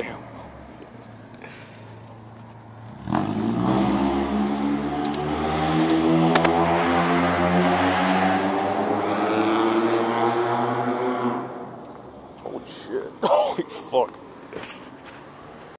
damn. Oh shit. Holy fuck.